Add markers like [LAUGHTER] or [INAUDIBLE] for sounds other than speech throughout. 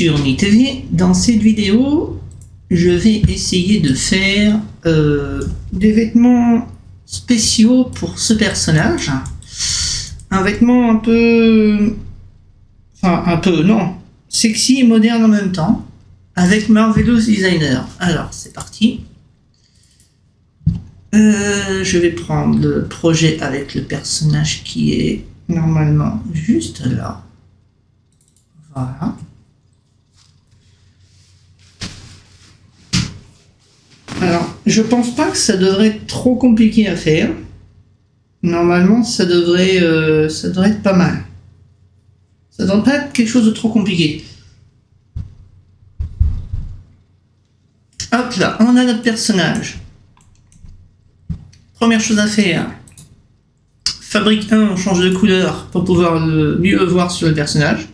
Sur. Dans cette vidéo, je vais essayer de faire euh, des vêtements spéciaux pour ce personnage. Un vêtement un peu... Enfin, un peu, non. Sexy et moderne en même temps. Avec Marvelous Designer. Alors, c'est parti. Euh, je vais prendre le projet avec le personnage qui est normalement juste là. Voilà. Alors, je pense pas que ça devrait être trop compliqué à faire. Normalement, ça devrait, euh, ça devrait être pas mal. Ça devrait pas être quelque chose de trop compliqué. Hop là, on a notre personnage. Première chose à faire, fabrique 1, on change de couleur pour pouvoir le mieux voir sur le personnage.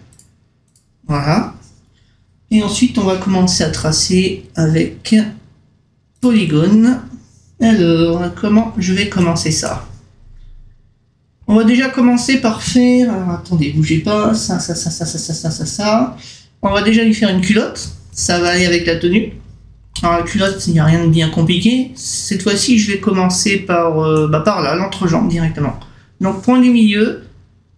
Voilà. Et ensuite, on va commencer à tracer avec polygone. Alors, comment je vais commencer ça? On va déjà commencer par faire... Alors, attendez, bougez pas. Ça, ça, ça, ça, ça, ça, ça, ça, ça. On va déjà lui faire une culotte. Ça va aller avec la tenue. Alors, la culotte, il n'y a rien de bien compliqué. Cette fois-ci, je vais commencer par, euh, bah, par là, l'entrejambe directement. Donc, point du milieu.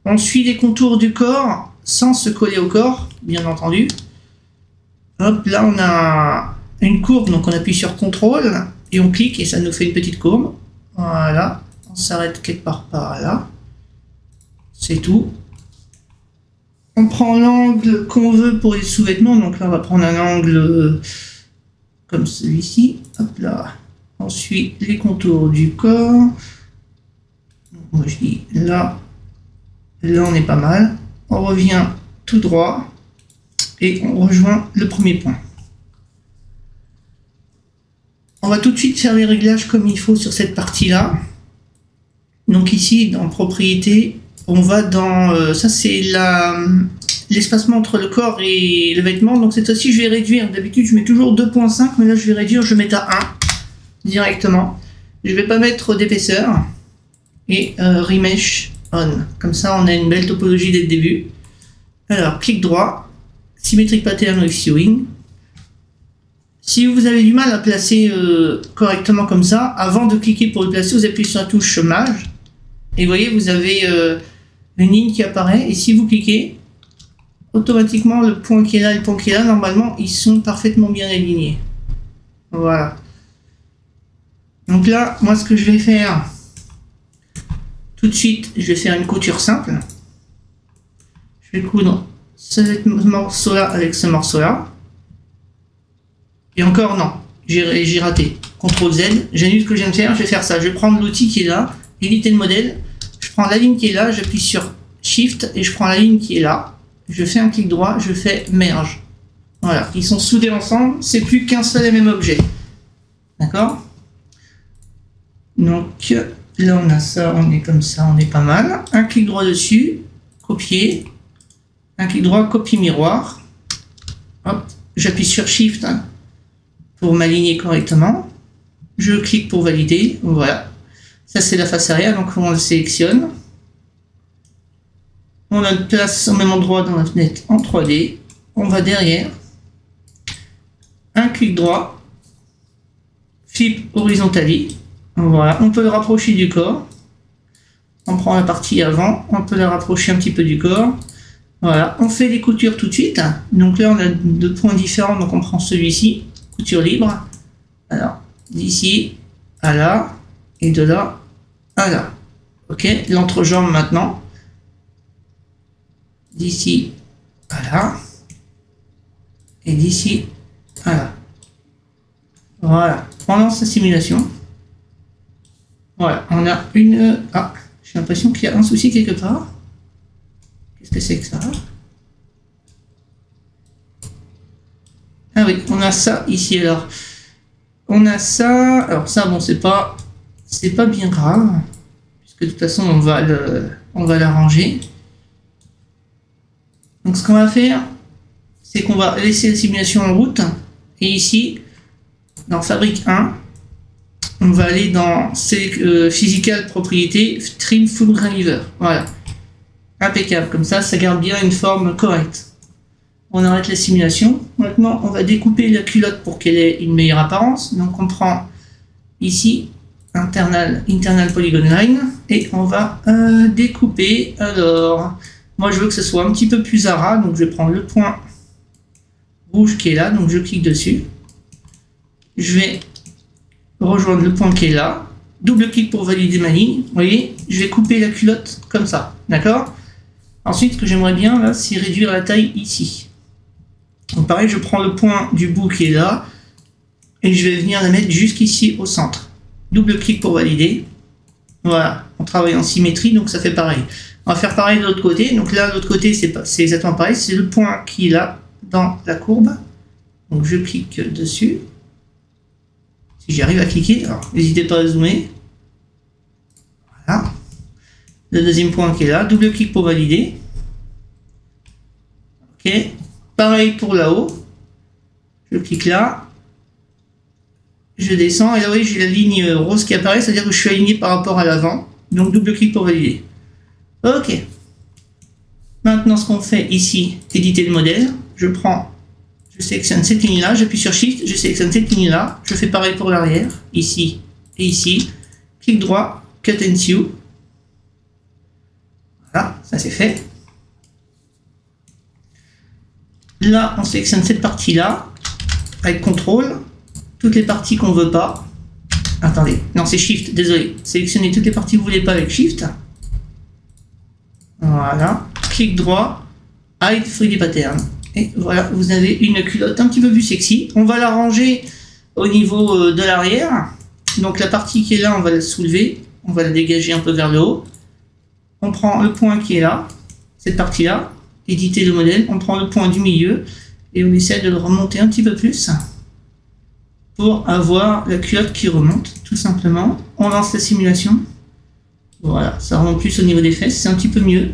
On suit les contours du corps sans se coller au corps, bien entendu. Hop, là, on a une courbe, donc on appuie sur CTRL et on clique et ça nous fait une petite courbe. Voilà, on s'arrête quelque part par là. C'est tout. On prend l'angle qu'on veut pour les sous-vêtements, donc là on va prendre un angle euh, comme celui-ci. Hop là. On suit les contours du corps. Moi je dis là, là on est pas mal. On revient tout droit et on rejoint le premier point. On va tout de suite faire les réglages comme il faut sur cette partie-là. Donc ici, dans propriété, on va dans... Euh, ça, c'est l'espacement entre le corps et le vêtement. Donc cette fois-ci, je vais réduire. D'habitude, je mets toujours 2.5, mais là, je vais réduire. Je vais mettre à 1 directement. Je vais pas mettre d'épaisseur. Et euh, remesh on. Comme ça, on a une belle topologie dès le début. Alors, clic droit, symétrique pattern with sewing. Si vous avez du mal à placer euh, correctement comme ça, avant de cliquer pour le placer, vous appuyez sur la touche chômage. Et vous voyez, vous avez euh, une ligne qui apparaît. Et si vous cliquez, automatiquement, le point qui est là et le point qui est là, normalement, ils sont parfaitement bien alignés. Voilà. Donc là, moi, ce que je vais faire, tout de suite, je vais faire une couture simple. Je vais coudre ce morceau-là avec ce morceau-là. Et encore, non, j'ai raté. CTRL Z, j'annule ce que je viens de faire, je vais faire ça. Je vais prendre l'outil qui est là, éditer le modèle. Je prends la ligne qui est là, j'appuie sur Shift et je prends la ligne qui est là. Je fais un clic droit, je fais merge. Voilà, ils sont soudés ensemble, c'est plus qu'un seul et même objet. D'accord? Donc là on a ça, on est comme ça, on est pas mal. Un clic droit dessus, copier. Un clic droit, copie miroir. Hop, j'appuie sur Shift hein pour m'aligner correctement. Je clique pour valider. Voilà. Ça, c'est la face arrière. Donc, on le sélectionne. On a place au même endroit dans la fenêtre en 3D. On va derrière. Un clic droit. Flip horizontally. Voilà. On peut le rapprocher du corps. On prend la partie avant. On peut la rapprocher un petit peu du corps. Voilà. On fait les coutures tout de suite. Donc là, on a deux points différents. Donc, on prend celui-ci couture libre. Alors, d'ici à là, et de là à là. Ok, l'entrejambe maintenant. D'ici à là, et d'ici à là. Voilà, pendant sa simulation, voilà, on a une... Ah, j'ai l'impression qu'il y a un souci quelque part. Qu'est-ce que c'est que ça? On a ça ici alors. On a ça. Alors ça, bon, c'est pas, c'est pas bien grave, puisque de toute façon, on va le, on va l'arranger. Donc ce qu'on va faire, c'est qu'on va laisser la simulation en route. Et ici, dans Fabrique 1, on va aller dans euh, Physical Propriété Trim Full Grain Voilà. Impeccable. Comme ça, ça garde bien une forme correcte. On arrête la simulation. Maintenant, on va découper la culotte pour qu'elle ait une meilleure apparence. Donc, on prend ici internal, internal polygon line et on va euh, découper. Alors, moi, je veux que ce soit un petit peu plus à. Donc, je prendre le point rouge qui est là. Donc, je clique dessus. Je vais rejoindre le point qui est là. Double clic pour valider ma ligne. Vous voyez, je vais couper la culotte comme ça. D'accord? Ensuite, ce que j'aimerais bien, là, c'est réduire la taille ici. Donc pareil, je prends le point du bout qui est là, et je vais venir la mettre jusqu'ici au centre. Double clic pour valider. Voilà, on travaille en symétrie, donc ça fait pareil. On va faire pareil de l'autre côté. Donc là, de l'autre côté, c'est exactement pareil. C'est le point qui est là, dans la courbe. Donc je clique dessus. Si j'arrive à cliquer, n'hésitez pas à zoomer. Voilà. Le deuxième point qui est là, double clic pour valider. Ok. Pareil pour là-haut. Je clique là. Je descends et là, voyez, j'ai la ligne rose qui apparaît, c'est-à-dire que je suis aligné par rapport à l'avant. Donc double clic pour valider. Ok. Maintenant, ce qu'on fait ici, éditer le modèle. Je prends, je sélectionne cette ligne-là, j'appuie sur Shift, je sélectionne cette ligne-là. Je fais pareil pour l'arrière, ici et ici. Clic droit, Cut and Sew. Voilà, ça c'est fait. Là, on sélectionne cette partie-là, avec CTRL, toutes les parties qu'on veut pas. Attendez, non c'est Shift, désolé. Sélectionnez toutes les parties que vous voulez pas avec Shift. Voilà, clic droit, Hide 3D Pattern. Et voilà, vous avez une culotte un petit peu plus sexy. On va la ranger au niveau euh, de l'arrière. Donc la partie qui est là, on va la soulever. On va la dégager un peu vers le haut. On prend le point qui est là, cette partie-là, éditer le modèle, on prend le point du milieu et on essaie de le remonter un petit peu plus pour avoir la culotte qui remonte, tout simplement. On lance la simulation. Voilà, ça remonte plus au niveau des fesses, c'est un petit peu mieux.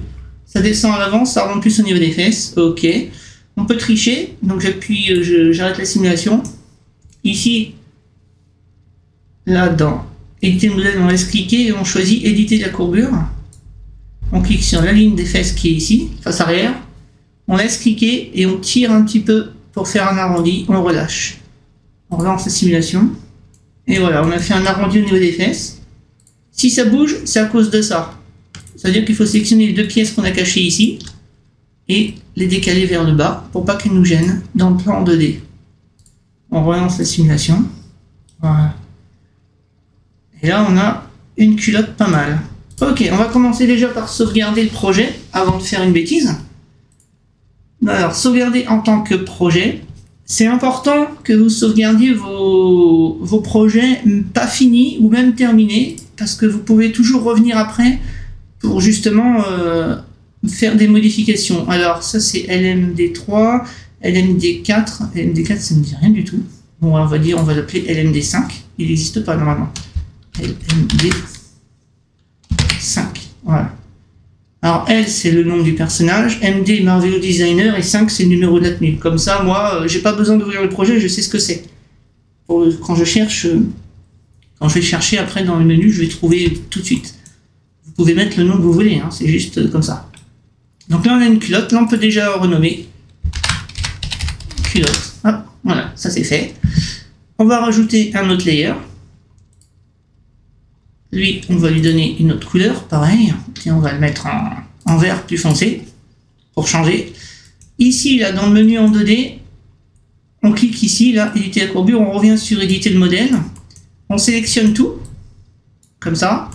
Ça descend à l'avant, ça remonte plus au niveau des fesses. Ok. On peut tricher, donc j'appuie, euh, j'arrête la simulation. Ici, là, dans éditer le modèle, on laisse cliquer et on choisit éditer la courbure. On clique sur la ligne des fesses qui est ici, face arrière. On laisse cliquer et on tire un petit peu pour faire un arrondi. On relâche. On relance la simulation. Et voilà, on a fait un arrondi au niveau des fesses. Si ça bouge, c'est à cause de ça. C'est-à-dire qu'il faut sélectionner les deux pièces qu'on a cachées ici et les décaler vers le bas pour pas qu'elles nous gênent dans le plan 2D. On relance la simulation. Voilà. Et là, on a une culotte pas mal. Ok, on va commencer déjà par sauvegarder le projet avant de faire une bêtise. Alors, sauvegarder en tant que projet. C'est important que vous sauvegardiez vos, projets pas finis ou même terminés, parce que vous pouvez toujours revenir après pour justement euh, faire des modifications. Alors, ça c'est LMD3, LMD4. LMD4, ça ne me dit rien du tout. Bon, on va dire, on va l'appeler LMD5. Il n'existe pas normalement. LMD 5. Voilà. Alors L c'est le nom du personnage, MD Marvel Designer et 5 c'est le numéro de la tenue. Comme ça, moi, euh, j'ai pas besoin d'ouvrir le projet, je sais ce que c'est. Quand je cherche, euh, quand je vais chercher après dans le menu, je vais trouver tout de suite. Vous pouvez mettre le nom que vous voulez, hein, c'est juste euh, comme ça. Donc là on a une culotte, là on peut déjà renommer culotte. Hop, voilà, ça c'est fait. On va rajouter un autre layer. Lui, on va lui donner une autre couleur, pareil. Tiens, on va le mettre en, vert plus foncé pour changer. Ici, là, dans le menu en 2D, on clique ici, là, éditer la courbure, on revient sur éditer le modèle. On sélectionne tout, comme ça,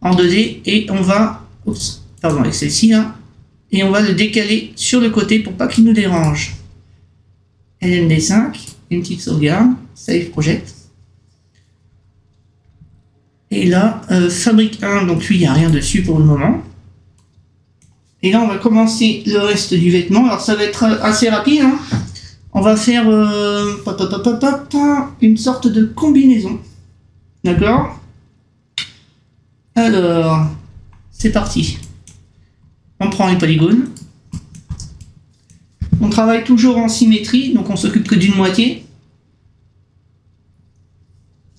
en 2D, et on va, oups, pardon, avec celle-ci, là, et on va le décaler sur le côté pour pas qu'il nous dérange. LMD5, une petite sauvegarde, Save Project. Et là, euh, fabrique 1, donc lui, il n'y a rien dessus pour le moment. Et là, on va commencer le reste du vêtement. Alors, ça va être assez rapide. Hein. On va faire euh, une sorte de combinaison. D'accord? Alors, c'est parti. On prend les polygones. On travaille toujours en symétrie, donc on s'occupe que d'une moitié.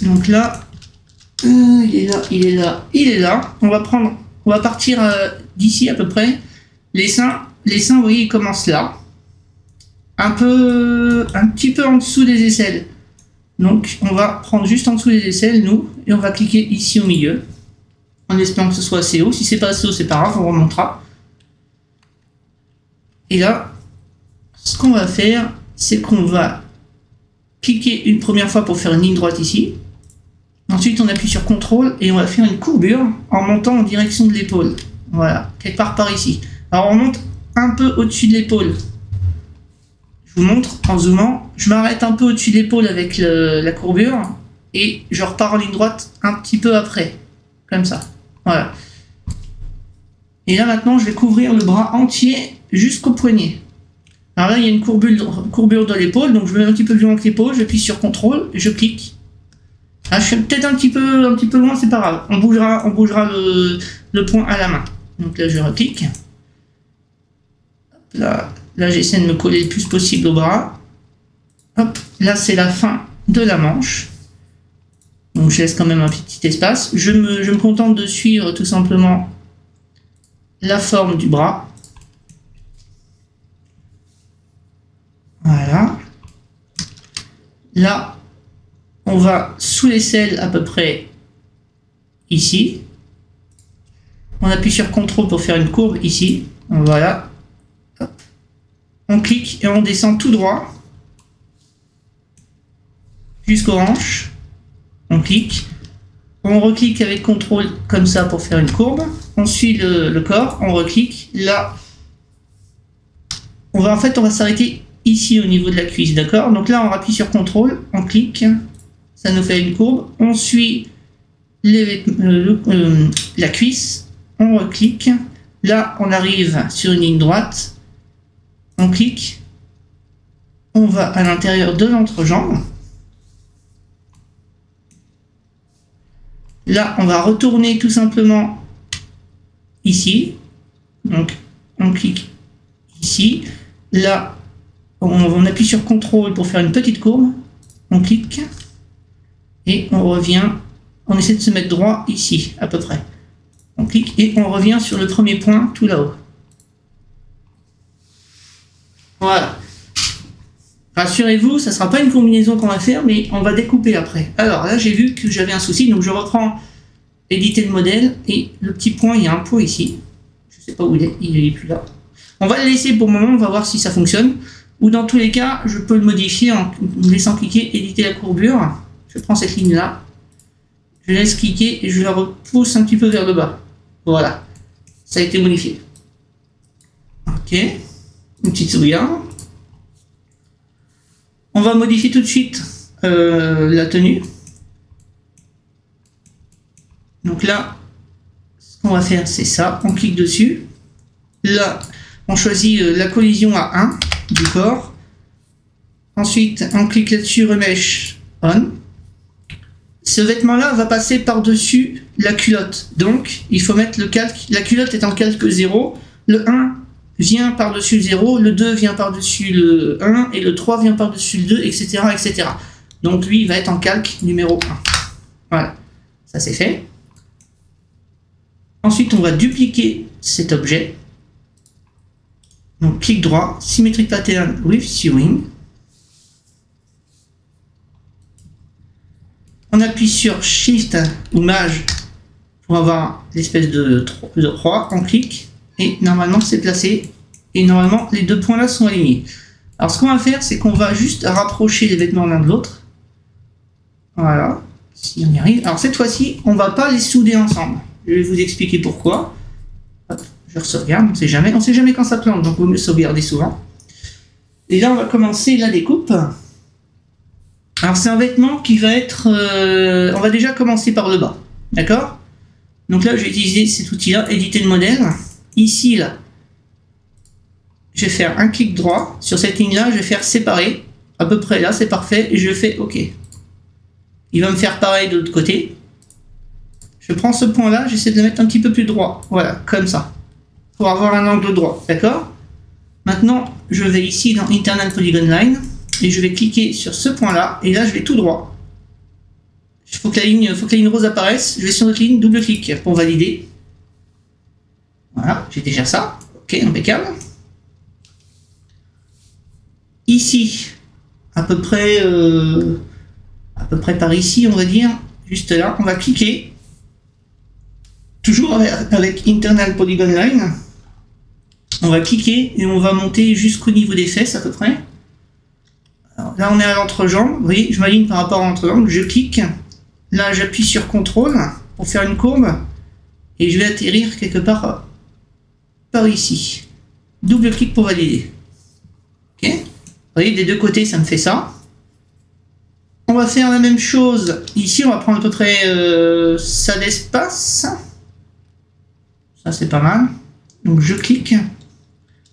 Donc là, il est là, il est là, il est là. On va prendre, on va partir euh, d'ici à peu près. Les seins, les seins, vous voyez, ils commencent là. un peu, un petit peu en dessous des aisselles. Donc, on va prendre juste en dessous des aisselles, nous, et on va cliquer ici au milieu, en espérant que ce soit assez haut. Si c'est pas assez haut, c'est pas grave, on remontera. Et là, ce qu'on va faire, c'est qu'on va cliquer une première fois pour faire une ligne droite ici. Ensuite, on appuie sur CTRL et on va faire une courbure en montant en direction de l'épaule. Voilà, quelque part par ici. Alors, on monte un peu au-dessus de l'épaule. Je vous montre en zoomant. Je m'arrête un peu au-dessus de l'épaule avec la courbure et je repars en ligne droite un petit peu après. Comme ça. Voilà. Et là, maintenant, je vais couvrir le bras entier jusqu'au poignet. Alors là, il y a une courbure, de l'épaule, donc je vais un petit peu plus loin que l'épaule, j'appuie sur CTRL, je clique. Ah, je suis peut-être un petit peu un petit peu loin, c'est pas grave. On bougera, on bougera le, point à la main. Donc là, je reclique. Là, là j'essaie de me coller le plus possible au bras. Hop, là, c'est la fin de la manche. Donc je laisse quand même un petit espace. Je me, je me contente de suivre tout simplement la forme du bras. Voilà. Là, on va sous l'aisselle à peu près ici. On appuie sur CTRL pour faire une courbe ici. Voilà. On clique et on descend tout droit jusqu'aux hanches. On clique. On reclique avec CTRL comme ça pour faire une courbe. On suit le, corps, on reclique. Là, on va en fait, on va s'arrêter ici au niveau de la cuisse, d'accord? Donc là, on appuie sur CTRL, on clique, ça nous fait une courbe. On suit euh, euh, la cuisse, on reclique. Là, on arrive sur une ligne droite, on clique, on va à l'intérieur de l'entrejambe. Là, on va retourner tout simplement ici. Donc, on clique ici. Là, on, appuie sur CTRL pour faire une petite courbe. On clique. Et on revient. On essaie de se mettre droit ici, à peu près. On clique et on revient sur le premier point tout là-haut. Voilà. Rassurez-vous, ça ne sera pas une combinaison qu'on va faire, mais on va découper après. Alors là, j'ai vu que j'avais un souci, donc je reprends éditer le modèle, et le petit point, il y a un point ici. Je ne sais pas où il est, il est plus là. On va le laisser pour le moment, on va voir si ça fonctionne. Ou dans tous les cas, je peux le modifier en laissant cliquer éditer la courbure. Je prends cette ligne-là, je laisse cliquer et je la repousse un petit peu vers le bas. Voilà, ça a été modifié. Ok, une petite sauvegarde. On va modifier tout de suite euh, la tenue. Donc là, ce qu'on va faire, c'est ça. On clique dessus. Là, on choisit euh, la collision à 1 du corps. Ensuite, on clique là-dessus, remèche on. Ce vêtement-là va passer par-dessus la culotte. Donc, il faut mettre le calque. La culotte est en calque 0. Le 1 vient par-dessus le 0, le 2 vient par-dessus le 1, et le 3 vient par-dessus le 2, etc., etc. Donc, lui, il va être en calque numéro 1. Voilà. Ça, c'est fait. Ensuite, on va dupliquer cet objet. Donc clic droit, Symmetric Pattern with Sewing. On appuie sur Shift ou Maj pour avoir l'espèce de, de croix. On clique et normalement c'est placé. Et normalement les deux points là sont alignés. Alors ce qu'on va faire, c'est qu'on va juste rapprocher les vêtements l'un de l'autre. Voilà, si on y arrive. Alors cette fois-ci, on va pas les souder ensemble. Je vais vous expliquer pourquoi je sauvegarde, on sait. On sait jamais quand ça plante, donc il vaut mieux sauvegarder souvent. Et là, on va commencer la découpe. Alors, c'est un vêtement qui va être... Euh, on va déjà commencer par le bas, d'accord? Donc là, je vais utiliser cet outil-là, éditer le modèle. Ici, là, je vais faire un clic droit. Sur cette ligne-là, je vais faire séparer. À peu près là, c'est parfait. Et je fais OK. Il va me faire pareil de l'autre côté. Je prends ce point-là, j'essaie de le mettre un petit peu plus droit. Voilà, comme ça pour avoir un angle droit, d'accord? Maintenant, je vais ici dans Internal Polygon Line et je vais cliquer sur ce point-là et là, je vais tout droit. Il faut que la ligne, rose apparaisse. Je vais sur notre ligne, double-clic pour valider. Voilà, j'ai déjà ça. Ok, impeccable. ici, à peu près, euh, à peu près par ici, on va dire, juste là, on va cliquer, toujours avec Internal Polygon Line, on va cliquer et on va monter jusqu'au niveau des fesses à peu près. Alors, là, on est à l'entrejambe. Vous voyez, je m'aligne par rapport à l'entrejambe. Je clique. Là, j'appuie sur CTRL pour faire une courbe. Et je vais atterrir quelque part par ici. Double clic pour valider. Ok Vous voyez, des deux côtés, ça me fait ça. On va faire la même chose. Ici, on va prendre à peu près euh, ça d'espace. Ça, c'est pas mal. Donc, je clique.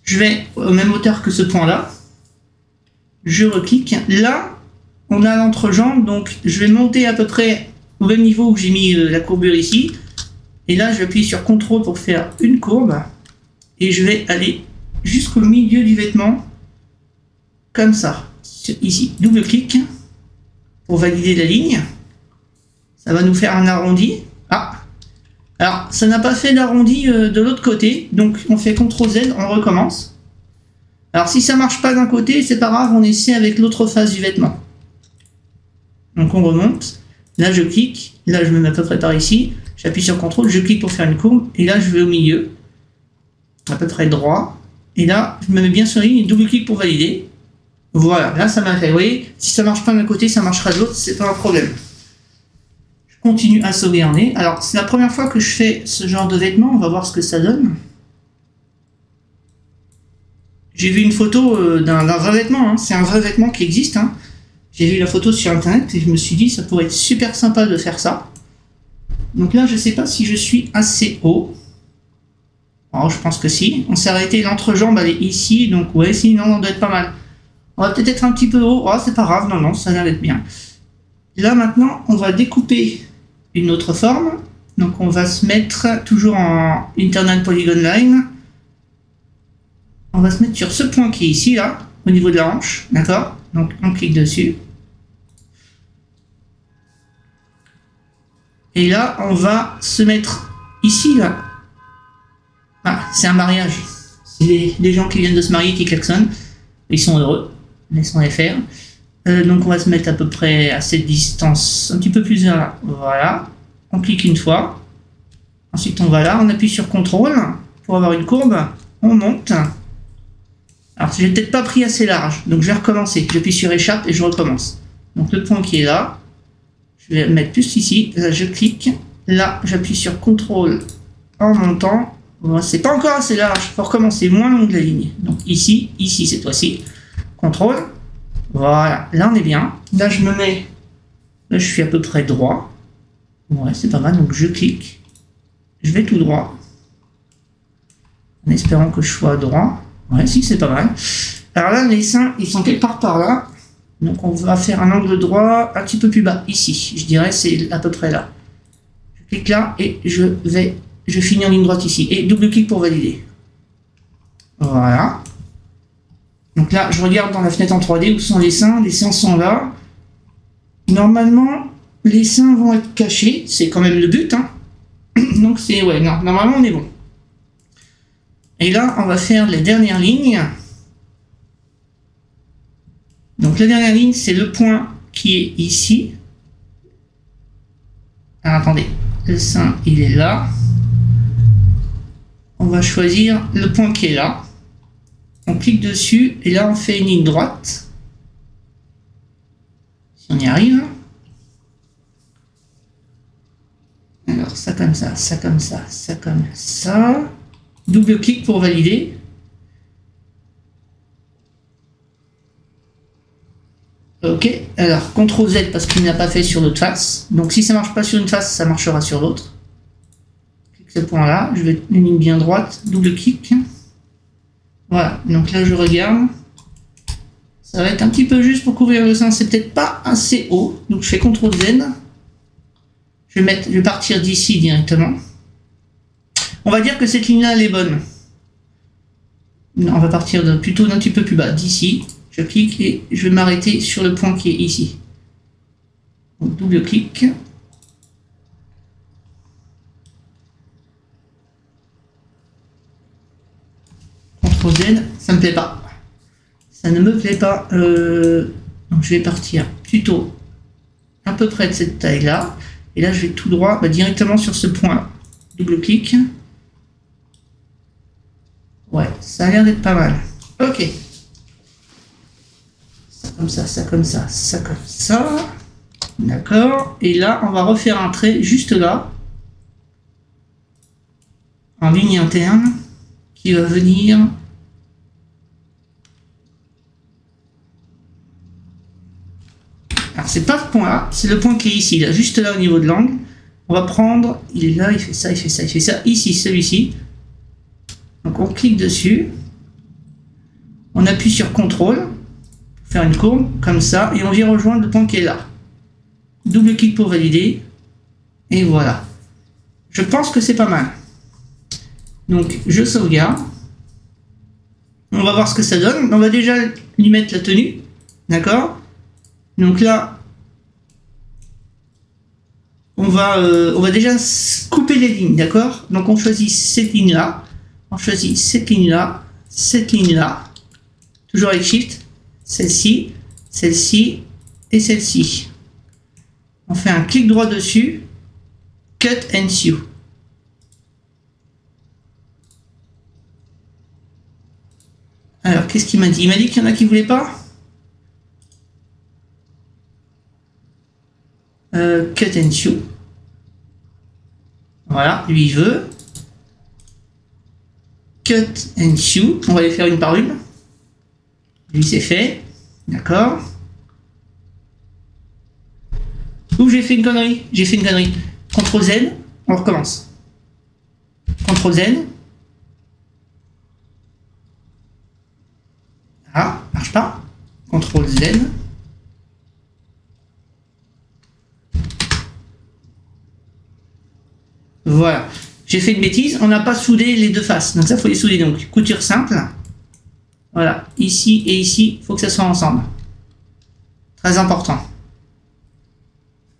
Je vais au même hauteur que ce point-là. Je reclique. Là, on a l'entrejambe, donc je vais monter à peu près au même niveau où j'ai mis euh, la courbure ici. Et là, je appuyer sur CTRL pour faire une courbe. Et je vais aller jusqu'au milieu du vêtement. Comme ça. Ici, double clic pour valider la ligne. Ça va nous faire un arrondi. Ah Alors, ça n'a pas fait l'arrondi euh, de l'autre côté. Donc, on fait CTRL Z, on recommence. Alors, si ça marche pas d'un côté, c'est pas grave, on essaie avec l'autre face du vêtement. Donc, on remonte. Là, je clique. Là, je me mets à peu près par ici. J'appuie sur CTRL, je clique pour faire une courbe. Et là, je vais au milieu. À peu près droit. Et là, je me mets bien sur la ligne double clic pour valider. Voilà, là, ça m'a fait. Vous voyez, si ça marche pas d'un côté, ça marchera de l'autre, c'est pas un problème. Je continue à sauvegarder. Alors, c'est la première fois que je fais ce genre de vêtements. On va voir ce que ça donne. J'ai vu une photo euh, d'un vrai vêtement. Hein. C'est un vrai vêtement qui existe. Hein. J'ai vu la photo sur internet et je me suis dit ça pourrait être super sympa de faire ça. Donc là, je sais pas si je suis assez haut. Oh, je pense que si. On s'est arrêté, l'entrejambe, elle est ici. Donc ouais, sinon, on doit être pas mal. On va peut-être être un petit peu haut. Oh, c'est pas grave. Non, non, ça a l'air d'être bien. Là, maintenant, on va découper une autre forme. Donc on va se mettre toujours en Internal Polygon Line. On va se mettre sur ce point qui est ici, là, au niveau de la hanche. D'accord? Donc on clique dessus. Et là, on va se mettre ici, là. Ah, c'est un mariage. C'est les, gens qui viennent de se marier qui klaxonnent. Ils sont heureux. Laissons-les faire. Euh, donc on va se mettre à peu près à cette distance, un petit peu plus là. Voilà. On clique une fois. Ensuite on va là, on appuie sur CTRL pour avoir une courbe. On monte. Alors j'ai peut-être pas pris assez large, donc je vais recommencer. J'appuie sur échappe et je recommence. Donc le point qui est là, je vais mettre plus ici. Là je clique. Là j'appuie sur CTRL en montant. C'est pas encore assez large, il faut recommencer moins long de la ligne. Donc ici, ici cette fois-ci. CTRL. Voilà, là on est bien. Là je me mets, là je suis à peu près droit. Ouais, c'est pas mal, donc je clique. Je vais tout droit. En espérant que je sois droit. Ouais, si, c'est pas mal. Alors là, les seins, ils sont quelque part par là. Donc on va faire un angle droit un petit peu plus bas, ici. Je dirais c'est à peu près là. Je clique là et je vais, je finis en ligne droite ici. Et double clic pour valider. Voilà. Donc là, je regarde dans la fenêtre en 3D où sont les seins. Les seins sont là. Normalement, les seins vont être cachés. C'est quand même le but. Hein. [CLEARS THROAT] Donc c'est, ouais, non, normalement on est bon. Et là, on va faire les dernières lignes. Donc la dernière ligne, c'est le point qui est ici. Alors attendez, le sein, il est là. On va choisir le point qui est là. On clique dessus et là on fait une ligne droite. Si on y arrive. Alors ça comme ça, ça comme ça, ça comme ça. Double clic pour valider. Ok, alors CTRL Z parce qu'il n'a pas fait sur l'autre face. Donc si ça marche pas sur une face, ça marchera sur l'autre. Clique ce point là, je vais une ligne bien droite, double clic. Voilà, donc là je regarde. Ça va être un petit peu juste pour couvrir le sein, c'est peut-être pas assez haut. Donc je fais CTRL Z. Je vais partir d'ici directement. On va dire que cette ligne-là, elle est bonne. on va partir plutôt d'un petit peu plus bas, d'ici. Je clique et je vais m'arrêter sur le point qui est ici. double clic. CTRL Z, ça me plaît pas. Ça ne me plaît pas. Euh, donc je vais partir plutôt à peu près de cette taille-là. Et là, je vais tout droit bah, directement sur ce point. Double clic. Ouais, ça a l'air d'être pas mal. Ok. Ça comme ça, ça comme ça, ça comme ça. D'accord. Et là, on va refaire un trait juste là. En ligne interne. Qui va venir Alors c'est pas ce point-là, c'est le point qui est ici, là, juste là au niveau de l'angle. On va prendre, il est là, il fait ça, il fait ça, il fait ça, ici, celui-ci. Donc on clique dessus. On appuie sur CTRL pour faire une courbe, comme ça, et on vient rejoindre le point qui est là. Double clic pour valider. Et voilà. Je pense que c'est pas mal. Donc je sauvegarde. On va voir ce que ça donne. On va déjà lui mettre la tenue. D'accord? Donc là, on va, euh, on va déjà couper les lignes, d'accord? Donc on choisit cette ligne-là, on choisit cette ligne-là, cette ligne-là, toujours avec Shift, celle-ci, celle-ci et celle-ci. On fait un clic droit dessus, Cut and Sew. Alors, qu'est-ce qu'il m'a dit? Il m'a dit qu'il y en a qui ne voulaient pas? Euh, cut and show. Voilà, lui il veut. And show. On va les faire une par une. Lui c'est fait. D'accord. Ouh, j'ai fait une connerie. J'ai fait une connerie. CTRL Z. On recommence. CTRL Z. Ah, marche pas. CTRL Z. Voilà. J'ai fait une bêtise, on n'a pas soudé les deux faces. Donc ça, faut les souder. Donc, couture simple. Voilà. Ici et ici, faut que ça soit ensemble. Très important.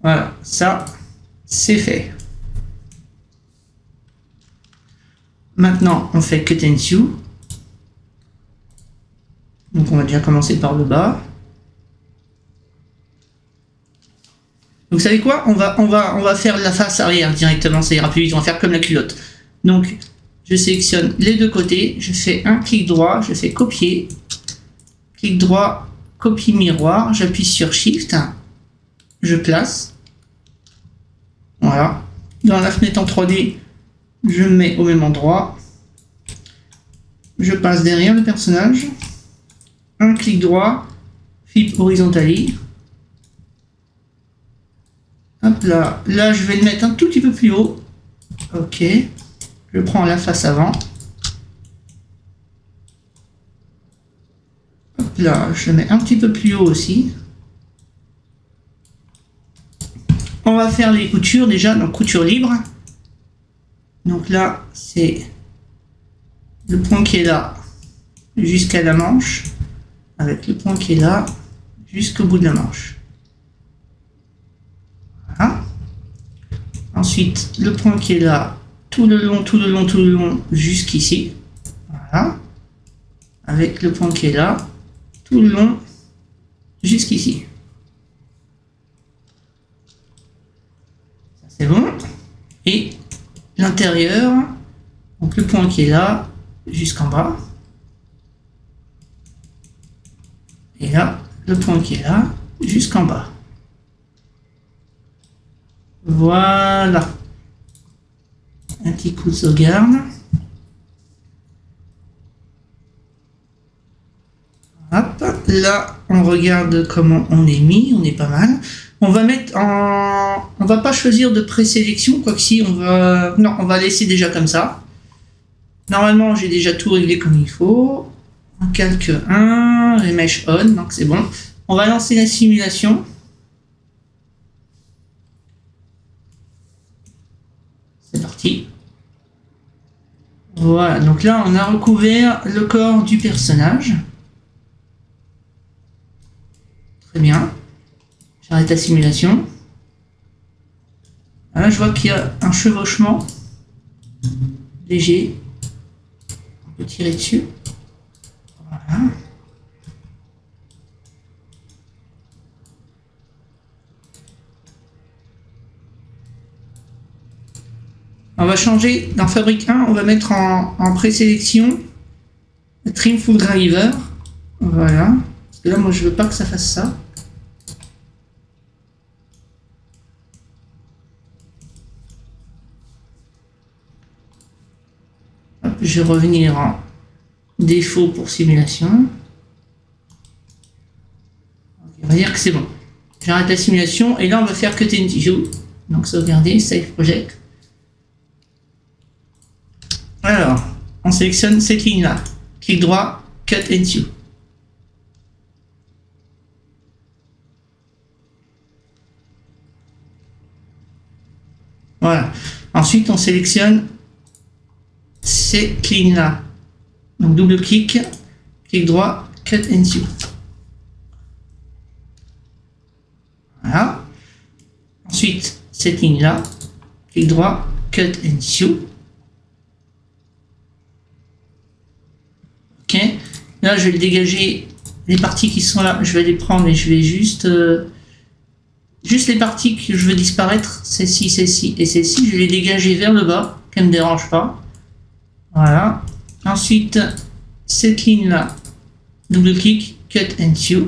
Voilà. Ça, c'est fait. Maintenant, on fait cut and sew. Donc, on va déjà commencer par le bas. Vous savez quoi? On va, faire la face arrière directement, ça ira plus vite, on va faire comme la culotte. Donc, je sélectionne les deux côtés, je fais un clic droit, je fais copier, clic droit, copie miroir, j'appuie sur Shift, je place. Voilà. Dans la fenêtre en 3D, je mets au même endroit. Je passe derrière le personnage. Un clic droit, flip horizontally. Hop là, là je vais le mettre un tout petit peu plus haut. Ok. Je prends la face avant. Hop là, je le mets un petit peu plus haut aussi. On va faire les coutures déjà, donc couture libre. Donc là, c'est le point qui est là jusqu'à la manche, avec le point qui est là jusqu'au bout de la manche. Ensuite, le point qui est là, tout le long, tout le long, tout le long, jusqu'ici. Voilà. Avec le point qui est là, tout le long, jusqu'ici. C'est bon. Et l'intérieur, donc le point qui est là, jusqu'en bas. Et là, le point qui est là, jusqu'en bas. Voilà. Un petit coup de sauvegarde. Hop, là, on regarde comment on est mis, on est pas mal. On va mettre en... On va pas choisir de présélection, quoi que si, on va... Non, on va laisser déjà comme ça. Normalement, j'ai déjà tout réglé comme il faut. On calque 1, les mèches on, donc c'est bon. On va lancer la simulation. C'est parti. Voilà, donc là on a recouvert le corps du personnage. Très bien. J'arrête la simulation. Là je vois qu'il y a un chevauchement léger. On peut tirer dessus. Voilà. Changer dans Fabrique 1, on va mettre en, en présélection Trim Full Driver. Voilà. Que là, moi, je veux pas que ça fasse ça. je vais revenir en défaut pour simulation. On va dire que c'est bon. J'arrête la simulation et là on va faire and View. Donc sauvegarder, Save Project. Alors, on sélectionne cette ligne-là. Clic droit, Cut and View. Voilà. Ensuite, on sélectionne ces lignes-là. Donc double clic, clic droit, Cut and View. Voilà. Ensuite, cette ligne-là, clic droit, Cut and View. Ok. Là, je vais dégager les parties qui sont là. Je vais les prendre et je vais juste... Euh, juste les parties que je veux disparaître, celle-ci, celle-ci et celle-ci, je vais les dégager vers le bas, qu'elles ne me dérangent pas. Voilà. Ensuite, cette ligne-là, double-clic, cut and sew.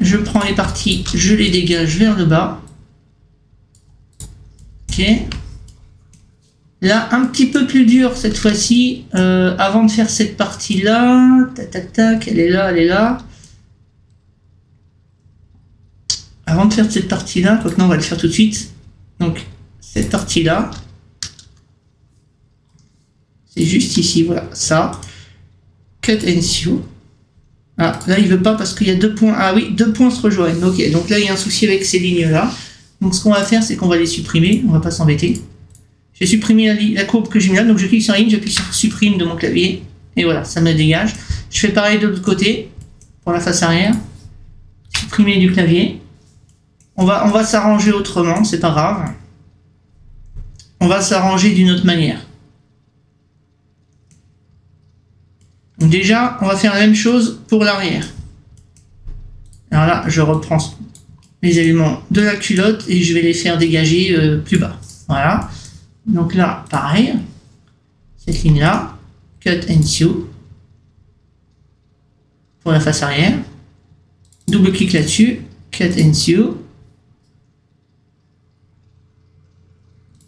Je prends les parties, je les dégage vers le bas. Ok. Là, un petit peu plus dur cette fois-ci. Euh, avant de faire cette partie-là, tac, tac, tac, elle est là, elle est là. Avant de faire cette partie-là, quoi que non, on va le faire tout de suite. Donc, cette partie-là. C'est juste ici, voilà, ça. Cut and sew. Ah, là, il veut pas parce qu'il y a deux points. Ah oui, deux points se rejoignent. Ok, donc là, il y a un souci avec ces lignes-là. Donc, ce qu'on va faire, c'est qu'on va les supprimer. On va pas s'embêter. J'ai supprimé la, la, courbe que j'ai mis là. Donc, je clique sur ligne, j'appuie sur supprime de mon clavier. Et voilà, ça me dégage. Je fais pareil de l'autre côté pour la face arrière. Supprimer du clavier. On va, on va s'arranger autrement, c'est pas grave on va s'arranger d'une autre manière. déjà, on va faire la même chose pour l'arrière. Alors là, je reprends les éléments de la culotte et je vais les faire dégager euh, plus bas. Voilà. Donc là, pareil. Cette ligne-là, cut and sew pour la face arrière. Double clic là-dessus, cut and sew.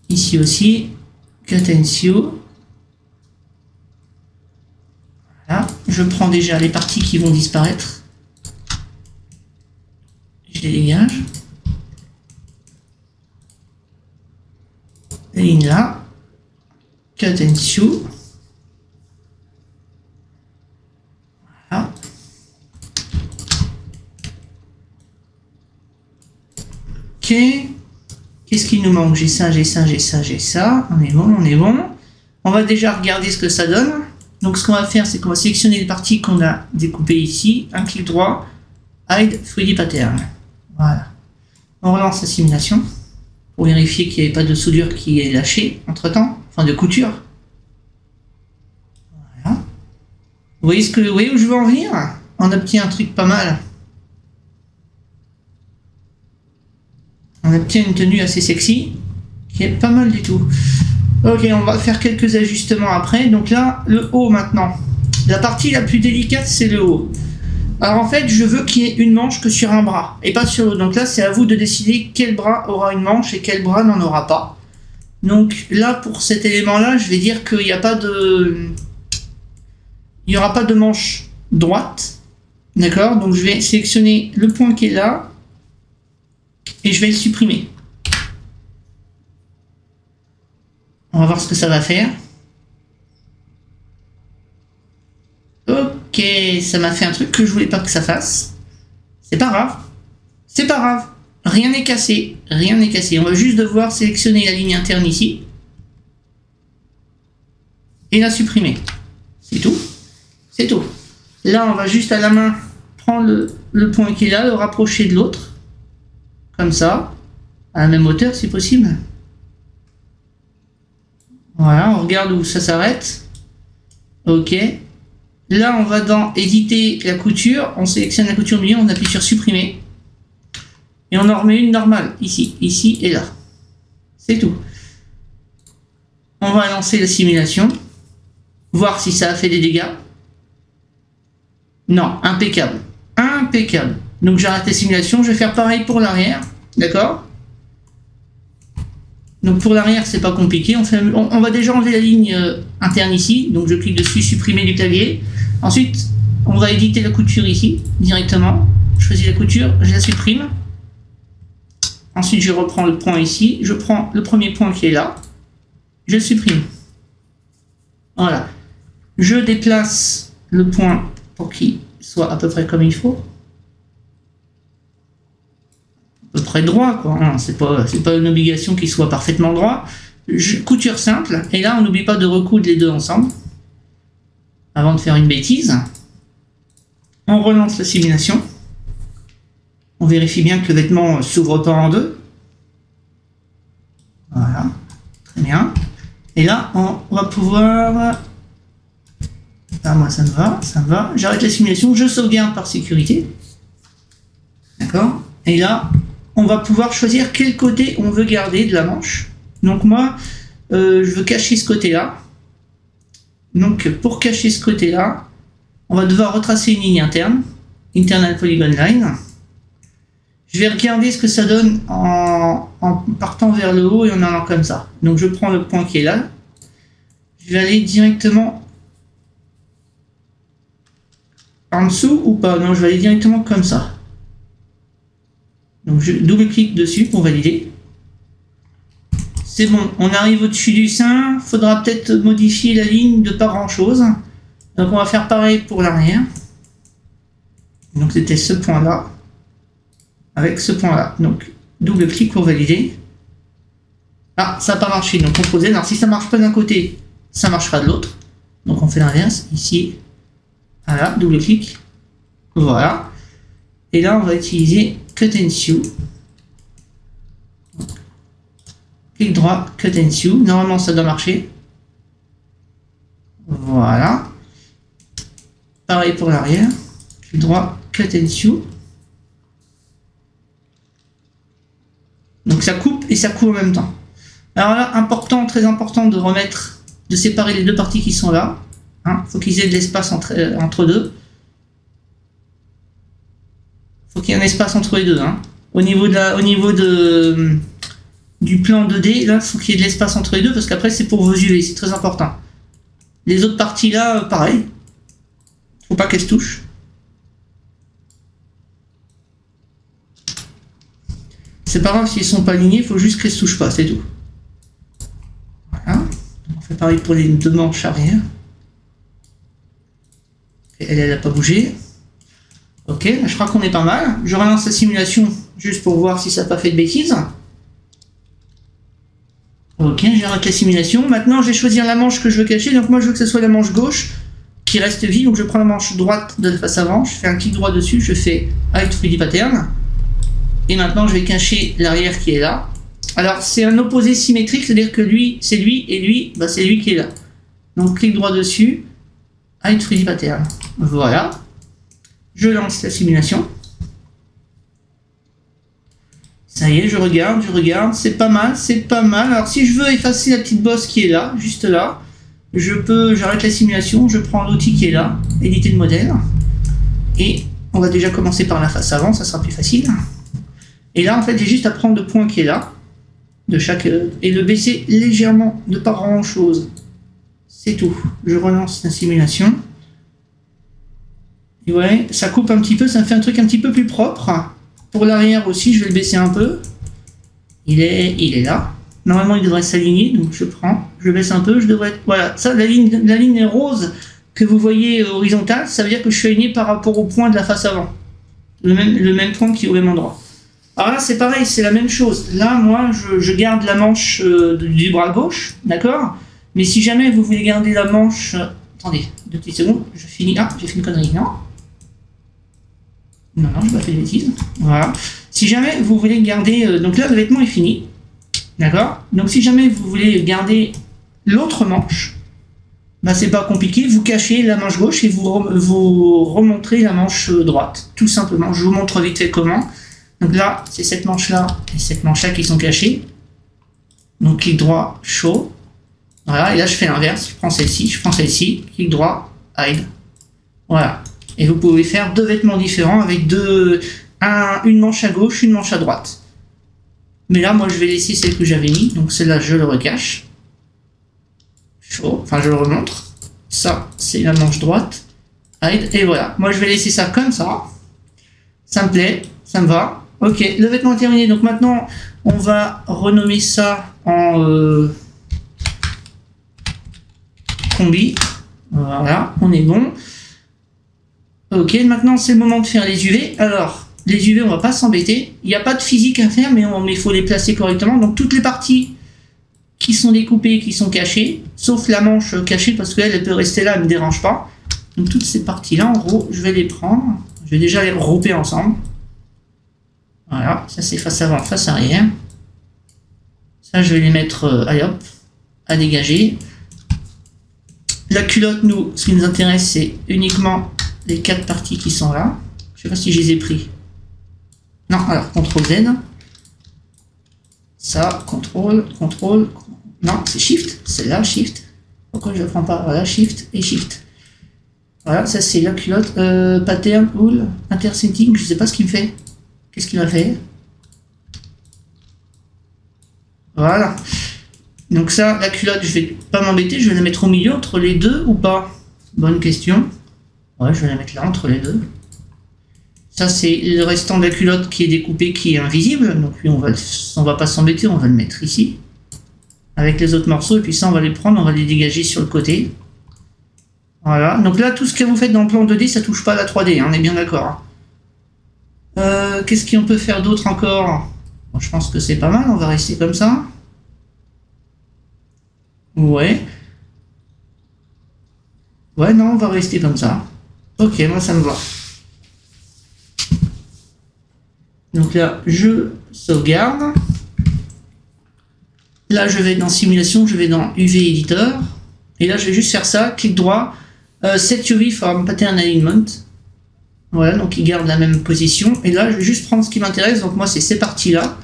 Ici aussi, cut and sew. Voilà, je prends déjà les parties qui vont disparaître. Je les dégage. Là. Cut and sew. Voilà. Ok. Qu'est-ce qui nous manque? J'ai ça, j'ai ça, j'ai ça, j'ai ça. On est bon, on est bon. On va déjà regarder ce que ça donne. Donc ce qu'on va faire, c'est qu'on va sélectionner les parties qu'on a découpées ici. Un clic droit, Hide 3D Pattern. Voilà. On relance la simulation pour vérifier qu'il n'y ait pas de soudure qui est lâchée entre-temps, enfin de couture. Voilà. Vous voyez, ce que, vous voyez où je veux en venir? On obtient un truc pas mal. on obtient une tenue assez sexy, qui est pas mal du tout. Ok, on va faire quelques ajustements après. Donc là, le haut maintenant. La partie la plus délicate, c'est le haut. Alors en fait, je veux qu'il y ait une manche que sur un bras, et pas sur l'autre. Donc là, c'est à vous de décider quel bras aura une manche et quel bras n'en aura pas. Donc là, pour cet élément-là, je vais dire qu'il n'y a pas de... Il n'y aura pas de manche droite. D'accord? Donc je vais sélectionner le point qui est là, et je vais le supprimer. On va voir ce que ça va faire. Ça m'a fait un truc que je voulais pas que ça fasse. C'est pas grave. C'est pas grave. Rien n'est cassé. Rien n'est cassé. On va juste devoir sélectionner la ligne interne ici. Et la supprimer. C'est tout. C'est tout. Là, on va juste à la main prendre le, le point qui est là, le rapprocher de l'autre comme ça, à la même hauteur si possible. Voilà, on regarde où ça s'arrête. Ok. Là, on va dans éditer la couture, on sélectionne la couture milieu, on appuie sur supprimer. Et on en remet une normale, ici, ici et là. C'est tout. On va lancer la simulation, voir si ça a fait des dégâts. Non, impeccable. Impeccable. Donc j'arrête la simulation, je vais faire pareil pour l'arrière. D'accord? Donc pour l'arrière, c'est pas compliqué. On, va déjà enlever la ligne euh, interne ici. Donc je clique dessus, supprimer du clavier. Ensuite, on va éditer la couture ici, directement. Je choisis la couture, je la supprime. Ensuite, je reprends le point ici. Je prends le premier point qui est là. Je le supprime. Voilà. Je déplace le point pour qu'il soit à peu près comme il faut. À peu près droit, quoi. Hein. C'est pas, pas une obligation qu'il soit parfaitement droit. couture simple. Et là, on n'oublie pas de recoudre les deux ensemble. Avant de faire une bêtise. On relance la simulation. On vérifie bien que le vêtement s'ouvre pas en deux. Voilà, très bien. Et là, on va pouvoir... Ah, moi, ça me va, ça me va. J'arrête la simulation, je sauvegarde par sécurité. D'accord Et là, on va pouvoir choisir quel côté on veut garder de la manche. Donc moi, euh, je veux cacher ce côté-là. Donc pour cacher ce côté-là, on va devoir retracer une ligne interne, internal polygon line. Je vais regarder ce que ça donne en, partant vers le haut et en allant comme ça. Donc je prends le point qui est là. Je vais aller directement en dessous ou pas? Non, je vais aller directement comme ça. Donc je double-clique dessus pour valider. C'est bon, on arrive au-dessus du sein. Faudra peut-être modifier la ligne de pas grand-chose. Donc on va faire pareil pour l'arrière. Donc c'était ce point-là avec ce point-là. Donc, double clic pour valider. Ah, ça n'a pas marché, donc composer. Alors, si ça marche pas d'un côté, ça marchera de l'autre. Donc, on fait l'inverse. Ici, voilà, double clic. Voilà. Et là, on va utiliser Cut and Sew. Clic droit, Cut and Sew. Normalement, ça doit marcher. Voilà. Pareil pour l'arrière. Clic droit, Cut and Sew. Donc ça coupe et ça coud en même temps. Alors là, important, très important de remettre, de séparer les deux parties qui sont là. Il hein. faut qu'ils aient de l'espace entre, euh, entre deux. Faut qu'il y ait un espace entre les deux. Hein. Au niveau, de au niveau de, du plan 2D, là, il faut qu'il y ait de l'espace entre les deux parce qu'après, c'est pour vos UV, c'est très important. Les autres parties là, pareil. Faut pas qu'elles se touchent. C'est pas grave s'ils sont pas alignés, faut juste qu'ils se touchent pas, c'est tout. Voilà. On fait pareil pour les deux manches arrière. elle, elle n'a pas bougé. Ok, je crois qu'on est pas mal. Je relance la simulation juste pour voir si ça n'a pas fait de bêtises. Ok, j'arrête la simulation. Maintenant, je vais choisir la manche que je veux cacher. Donc moi, je veux que ce soit la manche gauche qui reste vive. Donc je prends la manche droite de face avant. Je fais un clic droit dessus. Je fais Hide 3D Pattern. Et maintenant, je vais cacher l'arrière qui est là. Alors, c'est un opposé symétrique, c'est-à-dire que lui, c'est lui, et lui, bah, c'est lui qui est là. Donc, clic droit dessus, Hide 3D Pattern. Voilà. Je lance la simulation. Ça y est, je regarde, je regarde, c'est pas mal, c'est pas mal. Alors, si je veux effacer la petite bosse qui est là, juste là, je peux, j'arrête la simulation, je prends l'outil qui est là, éditer le modèle, et on va déjà commencer par la face avant, ça sera plus facile. Et là, en fait, j'ai juste à prendre le point qui est là, de chaque, et le baisser légèrement, de pas grand chose. C'est tout. Je relance la simulation. Et ouais, ça coupe un petit peu, ça me fait un truc un petit peu plus propre. Pour l'arrière aussi, je vais le baisser un peu. Il est, il est là. Normalement, il devrait s'aligner, donc je prends, je baisse un peu, je devrais... Voilà, ça, la ligne, la ligne rose que vous voyez horizontale, ça veut dire que je suis aligné par rapport au point de la face avant. Le même, le même point qui est au même endroit. Alors là, c'est pareil, c'est la même chose. Là, moi, je, garde la manche euh, du bras gauche, d'accord? Mais si jamais vous voulez garder la manche... Euh, attendez, deux petites secondes, je finis... Ah, j'ai fait une connerie, non? Non, non, je pas fait de bêtises. Voilà. Si jamais vous voulez garder... Euh, donc là, le vêtement est fini, d'accord? Donc si jamais vous voulez garder l'autre manche, bah, c'est pas compliqué, vous cachez la manche gauche et vous, remontrez la manche droite, tout simplement. Je vous montre vite fait comment. Donc là, c'est cette manche-là et cette manche-là qui sont cachées. Donc clic droit, show. Voilà, et là je fais l'inverse, je prends celle-ci, je prends celle-ci, clic droit, hide. Voilà. Et vous pouvez faire deux vêtements différents avec deux, un, une manche à gauche, une manche à droite. Mais là, moi, je vais laisser celle que j'avais mis. Donc celle-là, je le recache. Enfin, je le remontre. Ça, c'est la manche droite. Hide. Et voilà. Moi, je vais laisser ça comme ça. Ça me plaît. Ça me va. Ok, le vêtement est terminé. Donc maintenant, on va renommer ça en euh, combi. Voilà, on est bon. Ok, maintenant c'est le moment de faire les UV. Alors, les UV, on va pas s'embêter. Il n'y a pas de physique à faire, mais il faut les placer correctement. Donc toutes les parties qui sont découpées, qui sont cachées, sauf la manche cachée, parce qu'elle, elle peut rester là, elle ne me dérange pas. Donc toutes ces parties-là, en gros, je vais les prendre. Je vais déjà les regrouper ensemble. Voilà, ça c'est face avant, face arrière. Ça, je vais les mettre, euh, hop, à dégager. La culotte, nous, ce qui nous intéresse, c'est uniquement les quatre parties qui sont là. Je sais pas si je ai pris. Non, alors, CTRL Z. Ça, CTRL, CTRL. Non, c'est SHIFT. C'est là, SHIFT. Pourquoi je ne prends pas Voilà, SHIFT et SHIFT. Voilà, ça c'est la culotte. Euh, pattern, Wool, Intersetting, je sais pas ce qu'il fait. Qu'est-ce qu'il m'a fait? Voilà. Donc ça, la culotte, je vais pas m'embêter, je vais la mettre au milieu entre les deux ou pas? Bonne question. Ouais, je vais la mettre là entre les deux. Ça, c'est le restant de la culotte qui est découpé, qui est invisible. Donc on va, on va pas s'embêter, on va le mettre ici. Avec les autres morceaux. Et puis ça, on va les prendre, on va les dégager sur le côté. Voilà. Donc là, tout ce que vous faites dans le plan 2D, ça touche pas à la 3D. Hein, on est bien d'accord. Hein. Euh, qu'est-ce qu'on peut faire d'autre encore? Je pense que c'est pas mal. On va rester comme ça. Ouais. Ouais, non, on va rester comme ça. Ok, moi ça me va. Donc là, je sauvegarde. Là, je vais dans simulation, je vais dans UV Editor. Et là, je vais juste faire ça, clic droit, euh, set UV from pattern alignment. Voilà, donc il garde la même position. Et là, je vais juste prendre ce qui m'intéresse. Donc moi, c'est ces parties-là.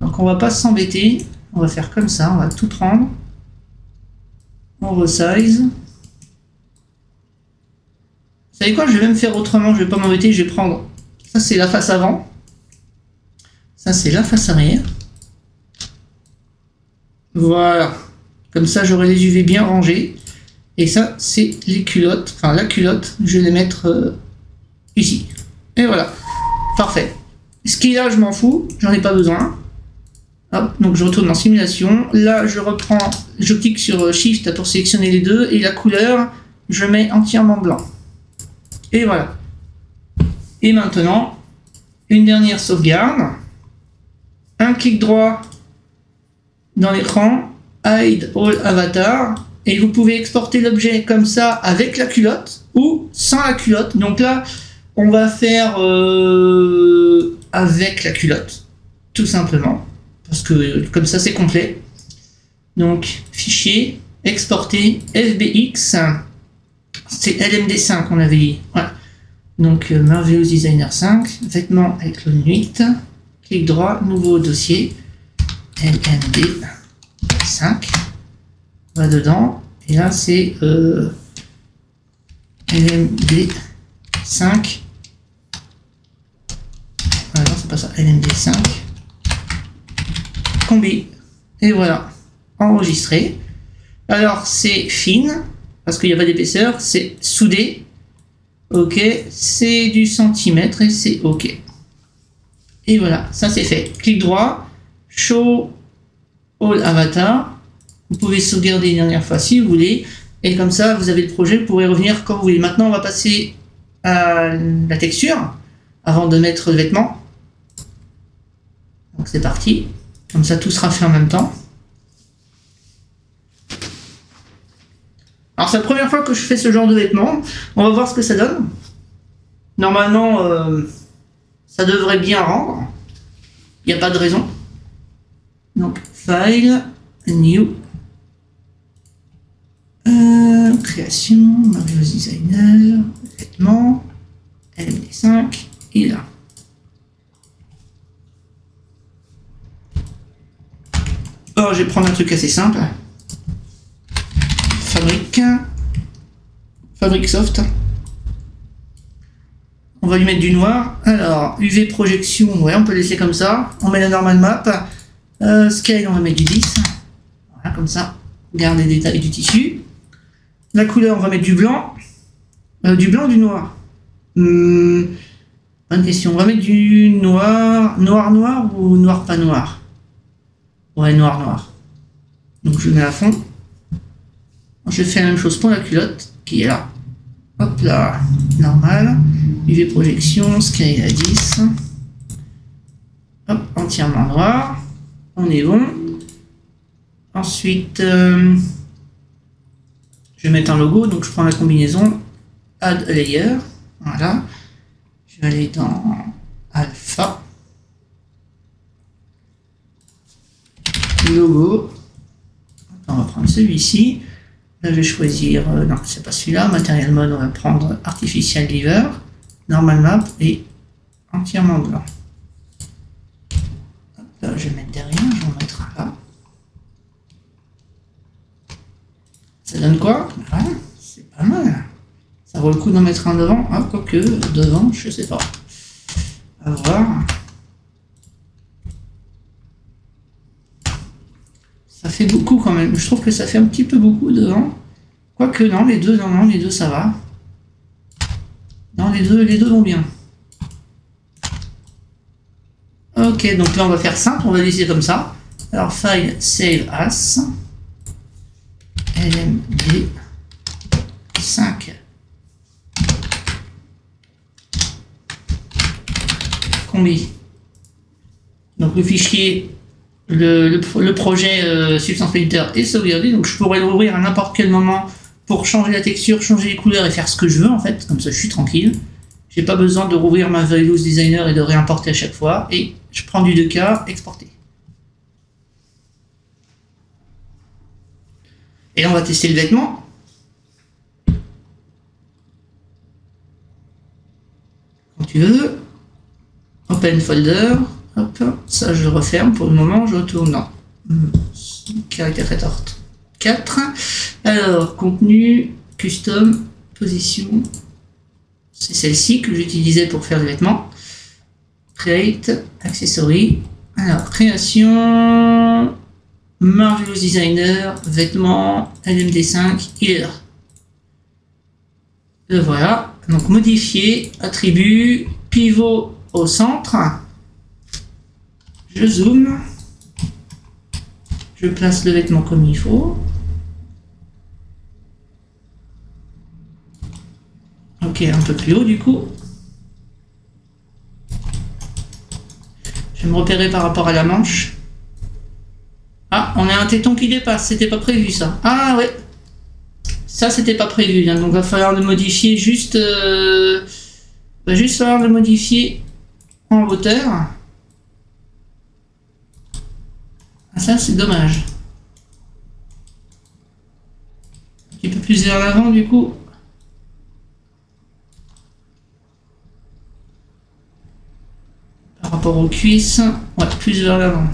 Donc on va pas s'embêter. On va faire comme ça, on va tout prendre. On resize. Vous savez quoi, je vais même faire autrement, je vais pas m'embêter, je vais prendre... Ça, c'est la face avant. Ça, c'est la face arrière. Voilà. Comme ça, j'aurai les UV bien rangés. Et ça, c'est les culottes. Enfin, la culotte, je vais les mettre euh, ici. Et voilà. Parfait. Ce qui est là, je m'en fous. J'en ai pas besoin. Hop, donc je retourne en simulation. Là, je reprends, je clique sur euh, Shift pour sélectionner les deux. Et la couleur, je mets entièrement blanc. Et voilà. Et maintenant, une dernière sauvegarde un clic droit dans l'écran, Hide All Avatar, et vous pouvez exporter l'objet comme ça avec la culotte ou sans la culotte. Donc là, on va faire euh, avec la culotte, tout simplement, parce que comme ça c'est complet. Donc fichier, exporter, FBX, c'est LMD5 qu'on avait dit. Donc euh, Marvelous Designer 5, vêtements avec le 8 clic droit, nouveau dossier, LMD 5, va dedans, et là c'est euh, LMD 5, ah c'est pas ça, LMD 5, combi, et voilà, enregistré. Alors c'est fine, parce qu'il n'y a pas d'épaisseur, c'est soudé, ok, c'est du centimètre et c'est ok. Et voilà, ça c'est fait. Clic droit, Show All Avatar. Vous pouvez sauvegarder une dernière fois si vous voulez. Et comme ça, vous avez le projet, vous pourrez revenir quand vous voulez. Maintenant, on va passer à la texture avant de mettre le vêtement. Donc c'est parti. Comme ça, tout sera fait en même temps. Alors c'est la première fois que je fais ce genre de vêtements. On va voir ce que ça donne. Normalement, euh, ça devrait bien rendre. Il n'y a pas de raison. Donc, file, new. Euh, création, Mario Designer, vêtements, LD5, et là. Or, je vais prendre un truc assez simple. Fabrique. Fabrique soft. On va lui mettre du noir. Alors, UV projection, ouais, on peut laisser comme ça. On met la normal map. Euh, scale, on va mettre du 10. Voilà, comme ça. Garde les détails du tissu. La couleur, on va mettre du blanc. Euh, du blanc du noir hmm, Bonne question. On va mettre du noir. Noir, noir ou noir, pas noir? Ouais, noir, noir. Donc je mets à fond. Je fais la même chose pour la culotte qui est là. Hop là, normal. UV projection, scale à 10. Hop, entièrement noir. On est bon. Ensuite, euh, je vais mettre un logo. Donc je prends la combinaison Add Layer. Voilà. Je vais aller dans Alpha. Logo. On va prendre celui-ci. Je vais choisir, euh, non, c'est pas celui-là, Material Mode, on va prendre Artificial Liver, Normal Map et entièrement blanc. je vais mettre derrière, je vais en mettre là. Ça donne quoi? C'est pas mal. Ça vaut le coup d'en mettre un devant. Ah, quoique, devant, je sais pas. À voir. Ça fait beaucoup quand même. Je trouve que ça fait un petit peu beaucoup devant. Quoique non, les deux, non, non, les deux ça va. Non, les deux, les deux vont bien. Ok, donc là on va faire simple, on va laisser comme ça. Alors file save as lmd 5 combi. Donc le fichier le, projet euh, Substance Painter est sauvegardé, donc je pourrais l'ouvrir à n'importe quel moment pour changer la texture, changer les couleurs et faire ce que je veux en fait, comme ça je suis tranquille. J'ai pas besoin de rouvrir ma Values Designer et de réimporter à chaque fois, et je prends du 2K, exporter. Et là on va tester le vêtement. Quand tu veux. Open folder. Hop, ça je referme. Pour le moment, je retourne. Caractère rétorte. 4. Alors, contenu, custom, position. C'est celle-ci que j'utilisais pour faire les vêtements. Create, accessory. Alors, création, Marvelous Designer, vêtements, LMD5, il est là. Le voilà. Donc, modifier, attribut, pivot au centre. Je zoome. Je place le vêtement comme il faut. Ok, un peu plus haut du coup. Je vais me repérer par rapport à la manche. Ah, on a un téton qui dépasse, c'était pas prévu ça. Ah ouais. Ça c'était pas prévu, hein. donc va falloir le modifier juste... Euh, va juste falloir le modifier en hauteur. Ah, ça, c'est dommage. Un petit peu plus vers l'avant, du coup. Par rapport aux cuisses. Ouais, plus vers l'avant.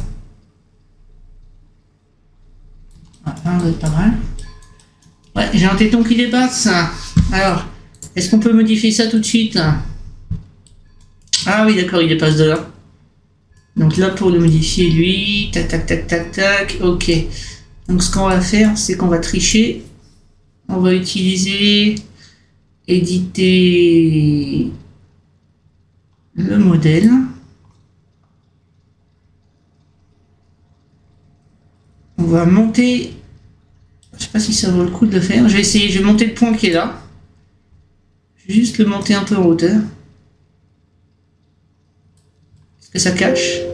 Ah, on être pas mal. Ouais, j'ai un téton qui dépasse. Alors, est-ce qu'on peut modifier ça tout de suite? Ah oui, d'accord, il dépasse de là. Donc là, pour le modifier, lui, tac, tac, tac, tac, tac, ok. Donc ce qu'on va faire, c'est qu'on va tricher. On va utiliser éditer le modèle. On va monter, je sais pas si ça vaut le coup de le faire. Je vais essayer, je vais monter le point qui est là. Je vais juste le monter un peu en hauteur. Est-ce que ça cache?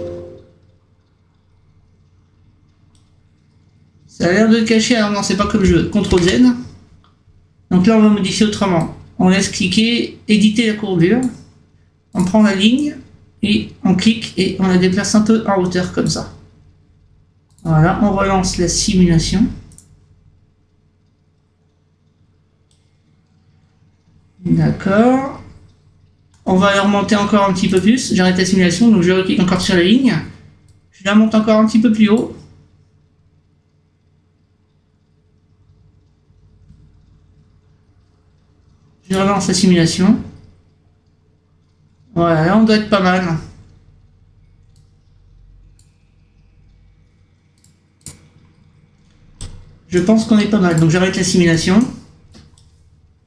Ça a l'air de cacher, alors non, c'est pas comme je veux. CTRL Z. Donc là, on va modifier autrement. On laisse cliquer, éditer la courbure. On prend la ligne et on clique et on la déplace un peu en hauteur comme ça. Voilà, on relance la simulation. D'accord. On va la remonter encore un petit peu plus. J'arrête la simulation, donc je clique encore sur la ligne. Je la monte encore un petit peu plus haut. Je relance la simulation. Voilà, là on doit être pas mal. Je pense qu'on est pas mal. Donc j'arrête la simulation.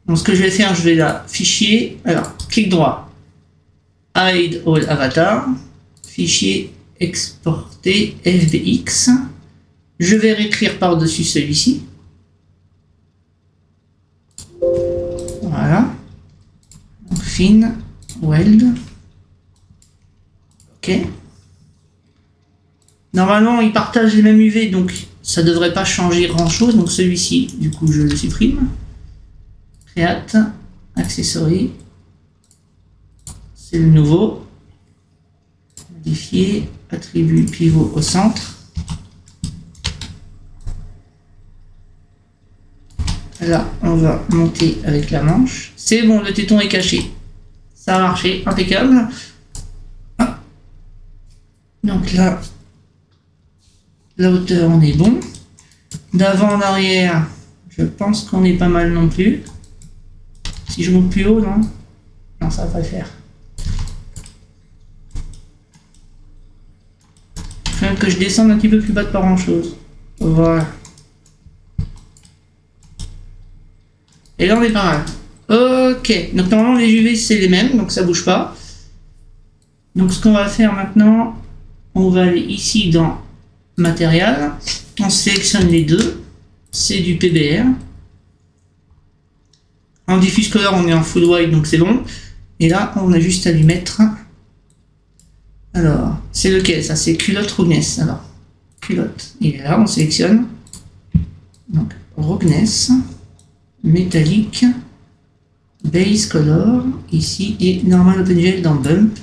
Donc ce que je vais faire, je vais là, fichier, alors clic droit, hide all avatar, fichier exporter FBX. Je vais réécrire par-dessus celui-ci. Voilà. Fin, weld. Ok. Normalement, ils partagent les mêmes UV, donc ça devrait pas changer grand-chose. Donc celui-ci, du coup, je le supprime. Create, accessory. C'est le nouveau. Modifier, attribut pivot au centre. Là, on va monter avec la manche. C'est bon, le téton est caché. Ça a marché, impeccable. Donc là, la hauteur, on est bon. D'avant en arrière, je pense qu'on est pas mal non plus. Si je monte plus haut, non? Non, ça va pas le faire. Faut que je descende un petit peu plus bas de pas grand chose. Voilà. Et là, on est pas mal. Ok. Donc, normalement, les UV, c'est les mêmes, donc ça bouge pas. Donc, ce qu'on va faire maintenant, on va aller ici dans matériel. On sélectionne les deux. C'est du PBR. En diffuse color, on est en full white, donc c'est bon. Et là, on a juste à lui mettre. Alors, c'est lequel ça? C'est culotte Roughness. Alors, culotte. Il est là, on sélectionne. Donc, Roughness métallique, base color, ici, et normal OpenGL dans bump,